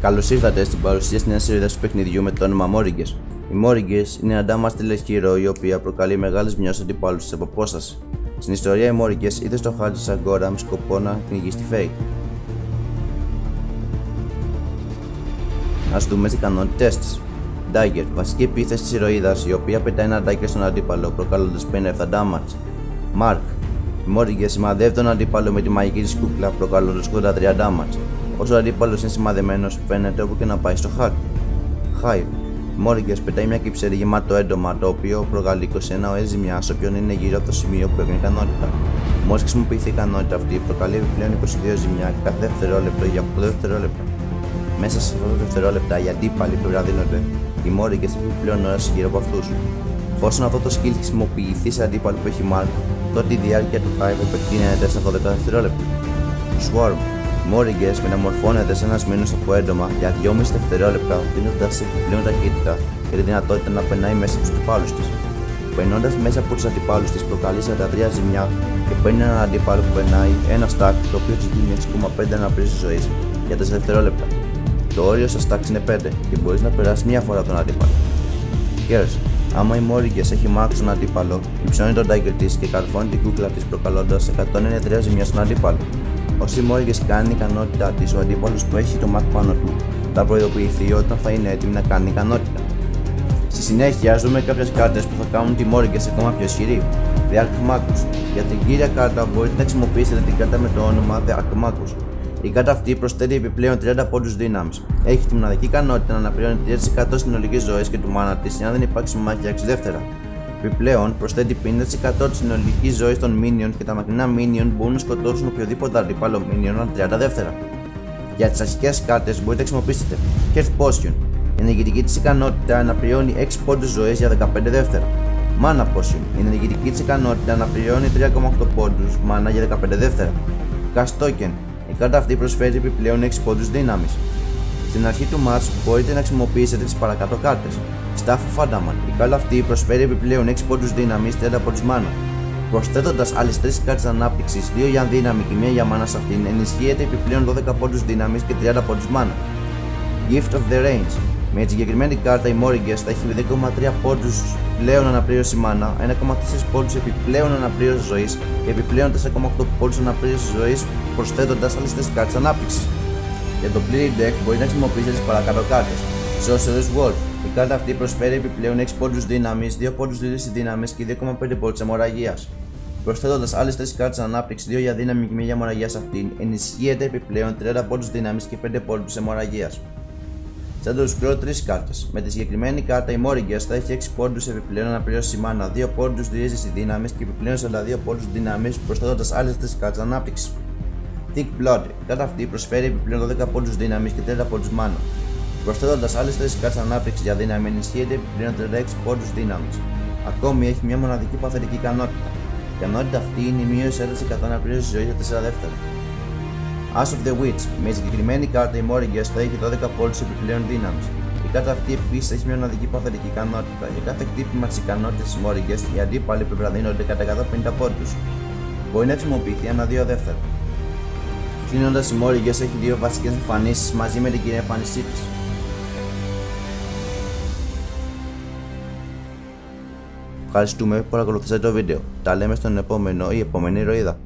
Καλώς ήρθατε στην παρουσία στην νέας σειρά του παιχνιδιού με το όνομα Μόριγκες. Οι Μόριγκες είναι ένα ντάμα τηλεχείρο η οποία προκαλεί μεγάλες μειώσεις αντιπάλους της αποπόσταση. Στην ιστορία, οι Μόριγκες ήρθε στο χάρτη τη Αγκόρα με σκοπό να κυνηγήσει τη Φέη. Α δούμε τις ικανότητές της. Dagger, βασική επίθεση της ηρωίδας η οποία πετάει ένα dagger στον αντίπαλο προκαλώντας 57 damage. Mark, οι Μόριγκες σημαδεύει τον αντίπαλο με τη μαγική της κούκλα προκαλώντας 83 damage. Όσο ο αντίπαλο είναι σημαδεμένος, φαίνεται όπου και να πάει στο χάρτη. Hive. Μόριγκες πετάει μια κυψέρη γεμάτο έντομα το οποίο προκαλεί 21 ώρε ζημιά όποιον είναι γύρω από το σημείο που έχει ικανότητα. Μόλις χρησιμοποιηθεί η ικανότητα αυτή, προκαλεί επιπλέον 22 ζημιά κάθε δευτερόλεπτο για 8 δευτερόλεπτα. Μέσα σε 8 δευτερόλεπτα οι αντίπαλοι που βραδύνονται, οι Μόριγκες έχουν επιπλέον ώρα γύρω από αυτούς. Εφόσον αυτό το skill χρησιμοποιηθεί σε αντίπαλο που έχει Mark, τότε η διάρκεια του Hive επεκτείνεται στα 12 δευτερόλεπτα. Swarm Μόριγκε μεταμορφώνεται σε ένας μήνο από έντομα για 2,5 δευτερόλεπτα, δίνοντας επιπλέον ταχύτητα και τη δυνατότητα να περνάει μέσα από του αντιπάλους της. Περνώντας μέσα από τους αντιπάλους της, προκαλεί 43 ζημιά και παίρνει έναν αντίπαλο που περνάει ένα stack το οποίο τη δίνει 6,5 αναπτύσσει ζωής για 4 δευτερόλεπτα. Το όριο στα stacks είναι 5 και μπορείς να περάσεις μία φορά τον αντίπαλο. Κέρς, άμα η Μόριγκε έχει μάξει τον αντίπαλο, υψώνει τον dagger της και καρφώνει την κούκλα της προκαλώντας 193 ζημιά στον αντίπαλο. Όσοι μόλι κάνει ικανότητά της, ο αντίπαλος που έχει το μάτι πάνω του θα προειδοποιηθεί όταν θα είναι έτοιμη να κάνει ικανότητα. Στη συνέχεια, α δούμε κάποιες κάρτες που θα κάνουν τη Μόριγκε ακόμα πιο ισχυρή. The Ark Magus. Για την κύρια κάρτα μπορείτε να χρησιμοποιήσετε την κάρτα με το όνομα The Ark Magus. Η κάρτα αυτή προσθέτει επιπλέον 30 πόντους δύναμης. Έχει τη μοναδική ικανότητα να αναπληρώνει 3% συνολική ζωή και του μάνα της αν δεν υπάρξει μάχη 6 δεύτερα. Επιπλέον, προσθέτει 50% της συνολικής ζωής των minion και τα μακρινά minion μπορούν να σκοτώσουν οποιοδήποτε αντίπαλο minion αν 30 δεύτερα. Για τις αρχικές κάρτες μπορείτε να χρησιμοποιήσετε Health Potion. Η ενεργητική της ικανότητα αναπληρώνει 6 πόντους ζωής για 15 δεύτερα. Mana Potion. Η ενεργητική της ικανότητα αναπληρώνει 3,8 πόντους mana για 15 δεύτερα. Cast Token. Η κάρτα αυτή προσφέρει επιπλέον 6 πόντους δύναμης. Στην αρχή του match μπορείτε να χρησιμοποιήσετε τις παρακάτω κάρτες. Staff of Adaman. Η κάρτα αυτή προσφέρει επιπλέον 6 πόντους δύναμης 30 πόντου μάνα. Προσθέτοντας άλλες 3 κάρτες ανάπτυξης, 2 για δύναμη και 1 για μάνα σε αυτήν, ενισχύεται επιπλέον 12 πόντους δύναμης και 30 πόντου μάνα. Gift of the Range. Με τη συγκεκριμένη κάρτα η Morrigas θα έχει 2,3 πόντους πλέον αναπλήρωση μάνα, 1,4 πόντους επιπλέον αναπλήρωση ζωής και επιπλέον 4,8 πόντους αναπλήρωση ζωής προσθέτοντας άλλες 3 κάρτες ανάπτυξης. Για το πλήρη deck μπορεί να χρησιμοποιήσετε τις παρακάτω κάρτε. Sorcerer's World. Η κάρτα αυτή προσφέρει επιπλέον 6 πόντου δύναμης, 2 πόντου δίδυση δύναμη και 2,5 πόντου αιμορραγίας. Προσθέτοντας άλλες 3 κάρτες ανάπτυξης, 2 για δύναμη και 1 για αιμορραγία σε αυτήν, ενισχύεται επιπλέον 30 πόντου δύναμης και 5 πόντου αιμορραγίας. Σαν το Scroll 3 κάρτες. Με τη συγκεκριμένη κάρτα η Morrigas θα έχει 6 πόντου επιπλέον αναπλήρωση μάνα, 2 πόντου διέζηση δύναμη και επιπλέον 42 πόντου δύναμης προσθέτοντας άλλες 3 κάρτες ανάπτυξης. Thick Blood. Η κάρτα αυτή προσφέρει επιπλέον 12 πόντου δύναμης και 30 πόντου μάνα. Προσθέτοντας άλλες 4 κάρτε ανάπτυξη για δύναμη, ενισχύεται επιπλέον 36 πόντους δύναμης. Ακόμη έχει μια μοναδική παθητική ικανότητα. Η ικανότητα αυτή είναι η μείωση 1% αναπλήρωση ζωής για 4 δεύτερα. Ash of the Witch. Με συγκεκριμένη κάρτα η Morrigas θα έχει 12 πόντους επιπλέον δύναμης. Η κάρτα αυτή επίσης έχει μια μοναδική παθητική ικανότητα. Για κάθε χτύπημα της ικανότητας της Morrigas, οι αντίπαλοι επιβραδύνονται κατά 150 πόντους. Μπορεί να χρησιμοποιηθεί ανά 2 δεύτερα. Κλείνοντας, η Morrigas έχει δύο βασικές εμφανίσεις μαζί με την κυρία εμφάνισή της. Ευχαριστούμε που παρακολουθήσατε το βίντεο. Τα λέμε στον επόμενο ή επόμενη ηρωίδα.